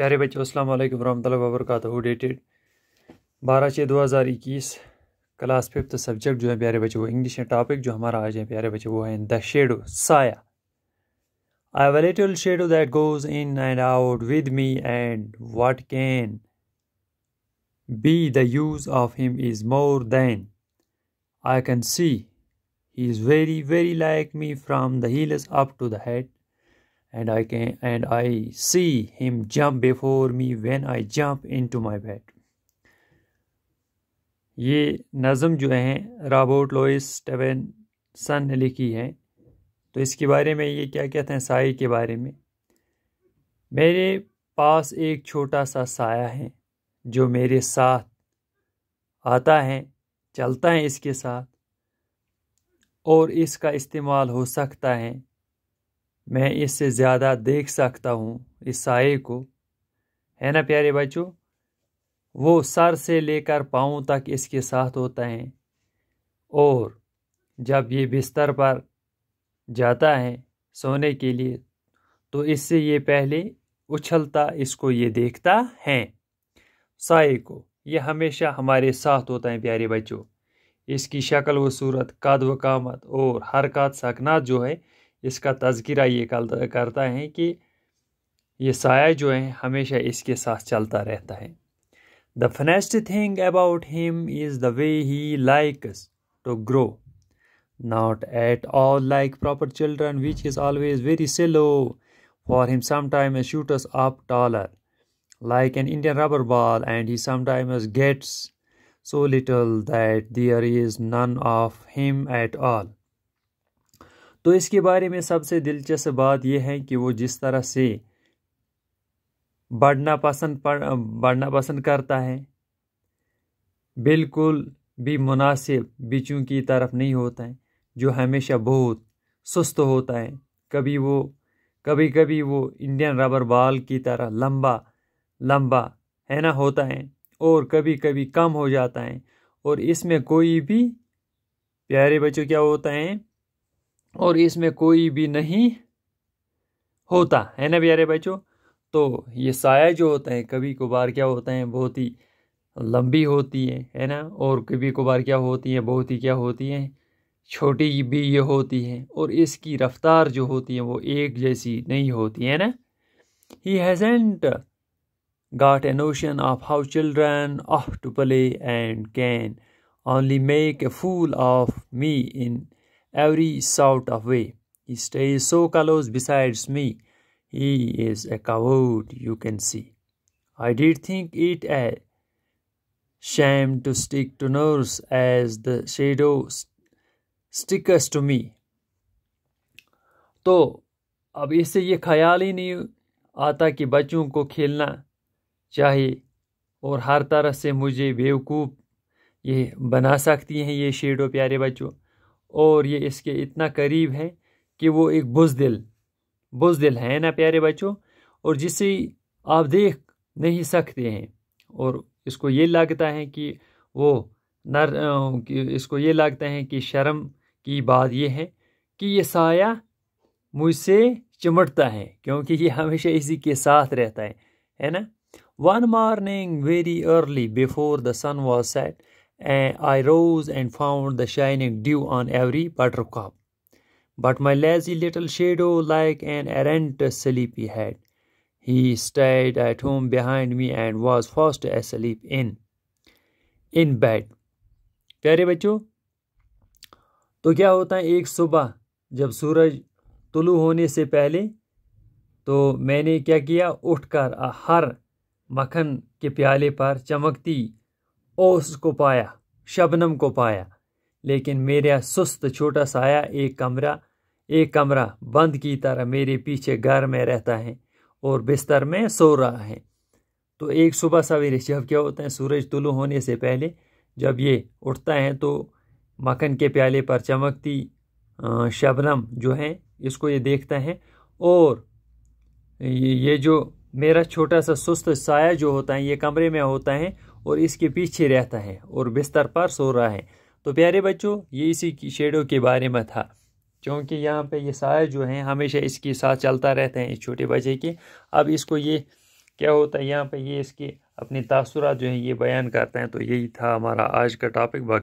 प्यारे बच्चे असलकम वरम वबरक हु डेटेड बारह छः दो हज़ार इक्कीस क्लास फिफ्थ सब्जेक्ट जो है प्यारे बच्चे, वो इंग्लिश है टॉपिक जो हमारा आज है प्यारे बच्चे, वो है द शेडो साया। I have a little shadow that goes in and out with me and what can be the use of him is more than I can see he is very very like me from the heel up to the head and I can, and I see him jump before me when I jump into my bed. ये नज़म जो है, Robert Lewis स्टेवेंसन ने लिखी है। तो इसके बारे में ये क्या कहते हैं? साए के बारे में। मेरे पास एक छोटा सा साया है, जो मेरे साथ आता है, चलता है इसके साथ, और इसका इस्तेमाल हो सकता है मैं इससे ज़्यादा देख सकता हूँ इस साए को। है ना प्यारे बच्चों? वो सर से लेकर पाँव तक इसके साथ होता है। और जब ये बिस्तर पर जाता है सोने के लिए तो इससे ये पहले उछलता, इसको ये देखता है साए को। ये हमेशा हमारे साथ होता है प्यारे बच्चों। इसकी शक्ल व सूरत, कद व कामत और हरकत, सकनात जो है इसका तस्करा ये करता है कि ये साया जो है हमेशा इसके साथ चलता रहता है। The funniest thing about him is the way he likes to grow not at all like proper children which is always very slow for him sometime shoots up taller like an Indian rubber ball, and he sometimes gets so little that there is none of him at all. तो इसके बारे में सबसे दिलचस्प बात यह है कि वो जिस तरह से बढ़ना पसंद बढ़ना पसंद करता है, बिल्कुल भी मुनासिब बिचों की तरफ़ नहीं होता है, जो हमेशा बहुत सुस्त होता है। कभी वो, कभी कभी वो इंडियन रबर बॉल की तरह लंबा लंबा, है ना, होता है और कभी कभी कम हो जाता है। और इसमें कोई भी प्यारे बच्चों क्या होता है और इसमें कोई भी नहीं होता। है ना प्यारे बच्चों? तो ये साया जो होता है, कभी कभार क्या होता है, बहुत ही लंबी होती है है ना? और कभी कभार क्या होती है, बहुत ही क्या होती है, छोटी भी ये होती है, और इसकी रफ्तार जो होती है वो एक जैसी नहीं होती, है ना? He हैजेंट got a notion of how children ought to play and can only make a fool of me in every sort of way. He stays so close besides me. He is a coward, you can see. I did think it a shame to stick to nurse as the shadow stickers to me. तो अब इससे ये ख्याल ही नहीं आता कि बच्चों को खेलना चाहिए और हर तरह से मुझे बेवकूफ़ ये बना सकती हैं ये शेडो प्यारे बच्चों और ये इसके इतना करीब है कि वो एक बुजदिल बुजदिल है ना प्यारे बच्चों? और जिसे आप देख नहीं सकते हैं। और इसको ये लगता है कि वो नर इसको ये लगता है कि शर्म की बात ये है कि ये साया मुझसे चिमटता है, क्योंकि ये हमेशा इसी के साथ रहता है है ना? One morning very early before the sun was set and I rose and found the shining dew on every buttercup. But my lazy little shadow, like an errant sleepy head, he stayed at home behind me and was fast asleep in in bed. प्यारे बच्चों तो क्या होता है एक सुबह जब सूरज तुलू होने से पहले तो मैंने क्या किया उठकर हर मक्खन के प्याले पर चमकती ओस को पाया, शबनम को पाया। लेकिन मेरा सुस्त छोटा साया एक कमरा एक कमरा बंद की तरह मेरे पीछे घर में रहता है और बिस्तर में सो रहा है। तो एक सुबह सवेरे जब क्या होता है, सूरज तुलू होने से पहले जब ये उठता है तो मक्खन के प्याले पर चमकती शबनम जो है, इसको ये देखता है और ये जो मेरा छोटा सा सुस्त साया जो होता है, ये कमरे में होता है और इसके पीछे रहता है और बिस्तर पर सो रहा है। तो प्यारे बच्चों, ये इसी की शेडो के बारे में था। क्योंकि यहाँ पे ये साया जो है, हमेशा इसके साथ चलता रहता है इस छोटे बच्चे के। अब इसको ये क्या होता है, यहाँ पे ये इसके अपने तासुरात जो हैं, ये बयान करते हैं। तो यही था हमारा आज का टॉपिक